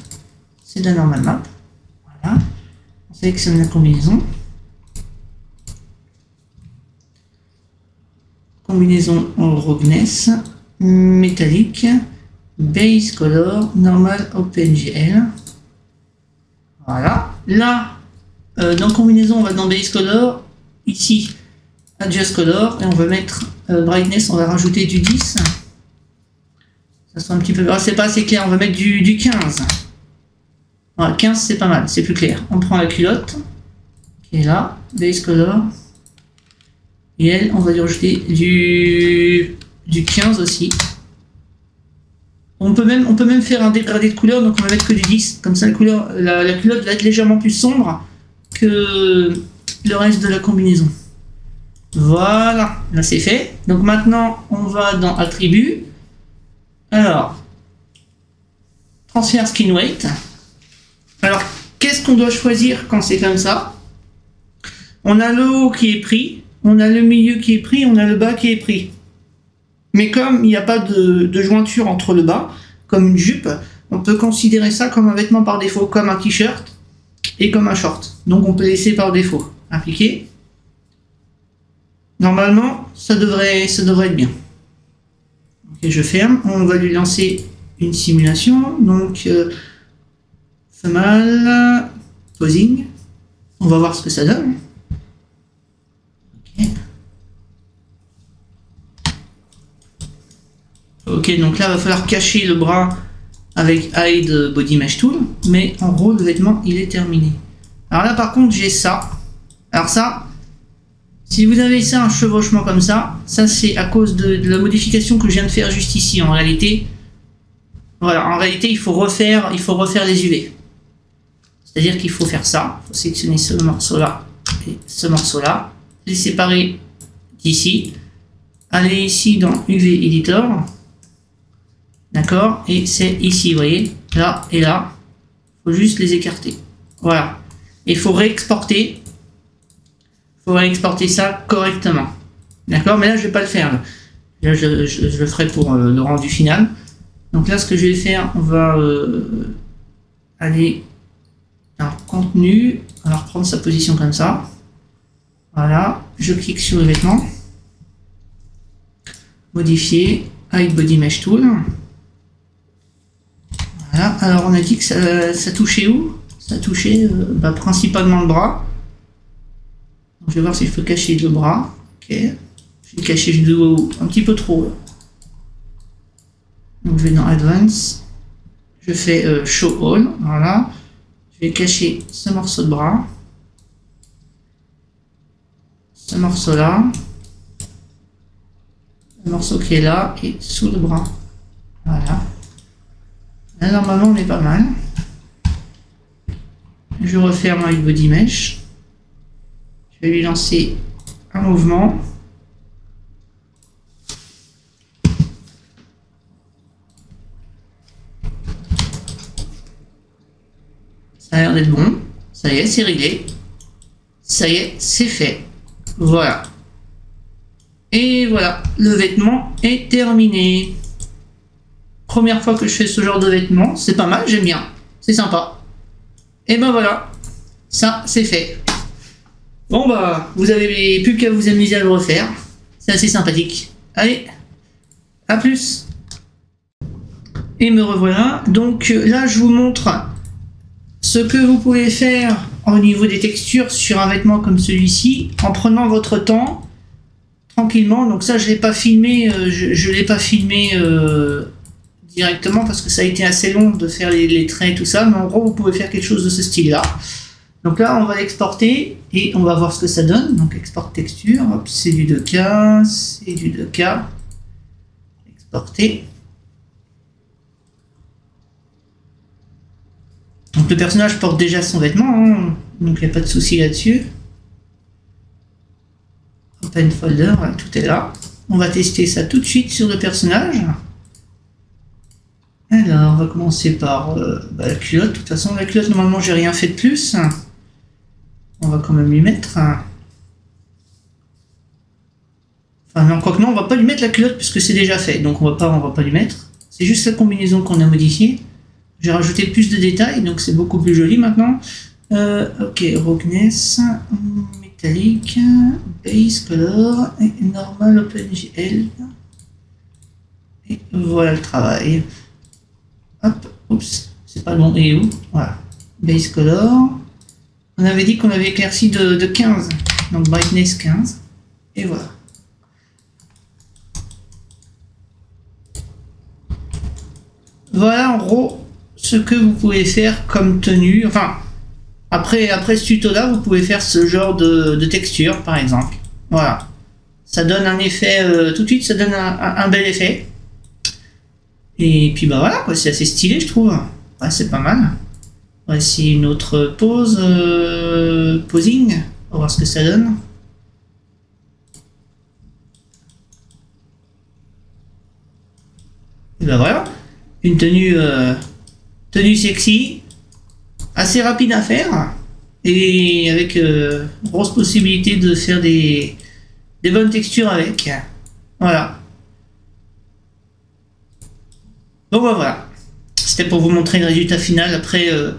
c'est la normal map. Voilà. On sélectionne la combinaison. Combinaison en roughness, métallique, base color, normal OpenGL. Voilà. Là, euh, dans combinaison, on va dans base color. Ici, adjust color, et on va mettre brightness, on va rajouter du 10. Ça sera un petit peu... Ah, c'est pas assez clair, on va mettre du, du 15. Voilà, 15 c'est pas mal, c'est plus clair. On prend la culotte, qui est là, base color. Et elle, on va lui rajouter du, du 15 aussi. On peut, même, on peut même faire un dégradé de couleur, donc on va mettre que du 10. Comme ça, la, couleur, la culotte va être légèrement plus sombre que le reste de la combinaison. Voilà, là c'est fait. Donc maintenant, on va dans Attributs. Alors, transfert skin weight. Alors, qu'est-ce qu'on doit choisir quand c'est comme ça? On a le haut qui est pris, on a le milieu qui est pris, on a le bas qui est pris. Mais comme il n'y a pas de, de, jointure entre le bas, comme une jupe, on peut considérer ça comme un vêtement par défaut, comme un t-shirt et comme un short. Donc on peut laisser par défaut. Appliquer. Normalement, ça devrait, ça devrait être bien. Ok, je ferme. On va lui lancer une simulation. Donc, euh, femelle, posing. On va voir ce que ça donne. Ok. Ok, donc là, il va falloir cacher le bras avec Hide Body Mesh Tool. Mais en gros, le vêtement, il est terminé. Alors là, par contre, j'ai ça. Alors ça, si vous avez ça, un chevauchement comme ça, ça c'est à cause de, la modification que je viens de faire juste ici. En réalité, voilà, en réalité, il faut refaire, il faut refaire les UV. C'est-à-dire qu'il faut faire ça. Il faut sélectionner ce morceau-là et ce morceau-là, les séparer d'ici, aller ici dans UV Editor, d'accord, et c'est ici, vous voyez, là et là. Il faut juste les écarter. Voilà. Il faut réexporter faut exporter ça correctement. D'accord? Mais là, je vais pas le faire. Là, je, le ferai pour euh, le rendu final. Donc là, ce que je vais faire, on va euh, aller dans contenu. Alors, prendre sa position comme ça. Voilà. Je clique sur le vêtement. Modifier. Hide Body Mesh Tool. Voilà. Alors, on a dit que ça, touchait où? Ça touchait euh, bah, principalement le bras. Je vais voir si je peux cacher le bras. Ok. Je vais cacher le dos un petit peu trop. Donc je vais dans Advance, je fais euh, Show All, voilà. Je vais cacher ce morceau de bras, ce morceau là, le morceau qui est là et sous le bras. Voilà. Là normalement on est pas mal. Je referme avec Body Mesh. Je vais lui lancer un mouvement. Ça a l'air d'être bon. Ça y est, c'est réglé. Ça y est, c'est fait. Voilà. Et voilà, le vêtement est terminé. Première fois que je fais ce genre de vêtement, c'est pas mal, j'aime bien. C'est sympa. Et ben voilà, ça c'est fait. Bon bah, vous avez plus qu'à vous amuser à le refaire. C'est assez sympathique. Allez, à plus. Et me revoilà. Donc là, je vous montre ce que vous pouvez faire au niveau des textures sur un vêtement comme celui-ci en prenant votre temps tranquillement. Donc ça, je l'ai pas filmé, euh, je, l'ai pas filmé euh, directement parce que ça a été assez long de faire les, traits et tout ça. Mais en gros, vous pouvez faire quelque chose de ce style-là. Donc là, on va l'exporter et on va voir ce que ça donne. Donc export texture, c'est du 2K, c'est du 2K. Exporter. Donc le personnage porte déjà son vêtement, hein. donc il n'y a pas de souci là-dessus. Open folder, tout est là. On va tester ça tout de suite sur le personnage. Alors, on va commencer par euh, bah, la culotte. De toute façon, la culotte, normalement, j'ai rien fait de plus. On va quand même lui mettre. Enfin, non, quoi que non, on va pas lui mettre la culotte puisque c'est déjà fait. Donc, on va pas, on va pas lui mettre. C'est juste la combinaison qu'on a modifiée. J'ai rajouté plus de détails, donc c'est beaucoup plus joli maintenant. Euh, ok, Roughness métallique, base color et normal OpenGL. Et voilà le travail. Hop, oups, c'est pas bon. Et où? Voilà. Base color. On avait dit qu'on avait éclairci de, de 15. Donc brightness 15. Et voilà. Voilà en gros ce que vous pouvez faire comme tenue. Enfin, après, après ce tuto-là, vous pouvez faire ce genre de, texture, par exemple. Voilà. Ça donne un effet, euh, tout de suite, ça donne un, bel effet. Et puis bah voilà, c'est assez stylé, je trouve. Ouais, c'est pas mal. Voici une autre pose, euh, posing. On va voir ce que ça donne. Et bah voilà, une tenue, euh, tenue sexy, assez rapide à faire et avec euh, grosse possibilité de faire des, des bonnes textures avec. Voilà. Bon bah voilà. C'était pour vous montrer le résultat final après euh,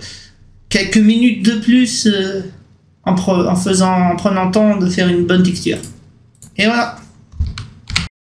quelques minutes de plus euh, en, en, faisant, en prenant temps de faire une bonne texture. Et voilà.